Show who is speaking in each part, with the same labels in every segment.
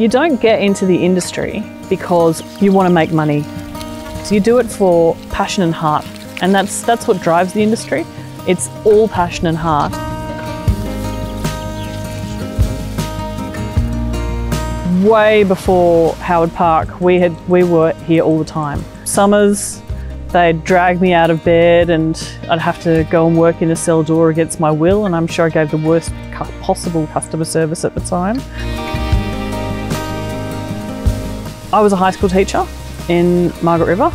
Speaker 1: You don't get into the industry because you want to make money. So you do it for passion and heart. And that's that's what drives the industry. It's all passion and heart. Way before Howard Park, we had we were here all the time. Summers, they'd drag me out of bed and I'd have to go and work in a cellar door against my will and I'm sure I gave the worst possible customer service at the time. I was a high school teacher in Margaret River.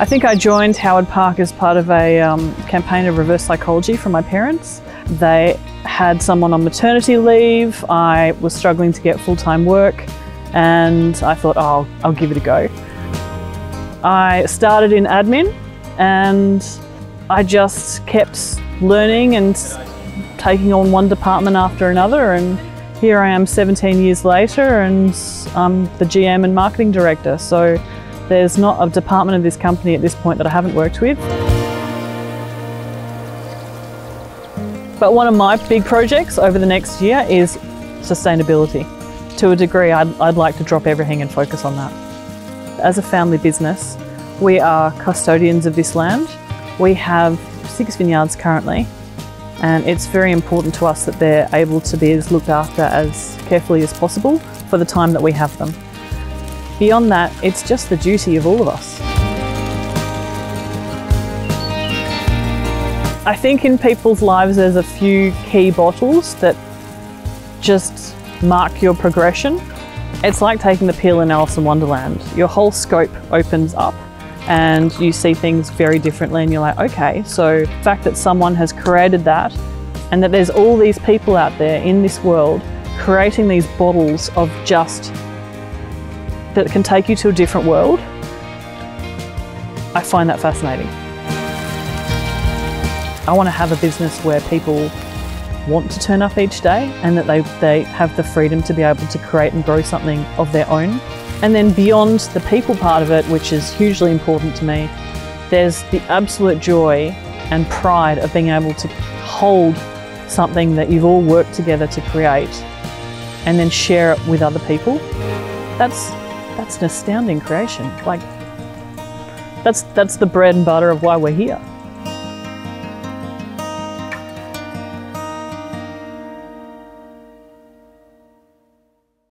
Speaker 1: I think I joined Howard Park as part of a um, campaign of reverse psychology from my parents. They had someone on maternity leave. I was struggling to get full-time work and I thought, oh, I'll, give it a go. I started in admin and I just kept learning and taking on one department after another and here I am 17 years later and I'm the GM and marketing director. So there's not a department of this company at this point that I haven't worked with. But one of my big projects over the next year is sustainability. To a degree, I'd, I'd like to drop everything and focus on that. As a family business, we are custodians of this land. We have six vineyards currently, and it's very important to us that they're able to be as looked after as carefully as possible for the time that we have them. Beyond that, it's just the duty of all of us. I think in people's lives there's a few key bottles that just mark your progression. It's like taking the pill in Alice in Wonderland. Your whole scope opens up and you see things very differently and you're like, okay, so the fact that someone has created that and that there's all these people out there in this world creating these bottles of just that can take you to a different world, I find that fascinating. I want to have a business where people want to turn up each day and that they, they have the freedom to be able to create and grow something of their own and then beyond the people part of it, which is hugely important to me, there's the absolute joy and pride of being able to hold something that you've all worked together to create and then share it with other people. That's that's an astounding creation. Like that's that's the bread and butter of why we're here.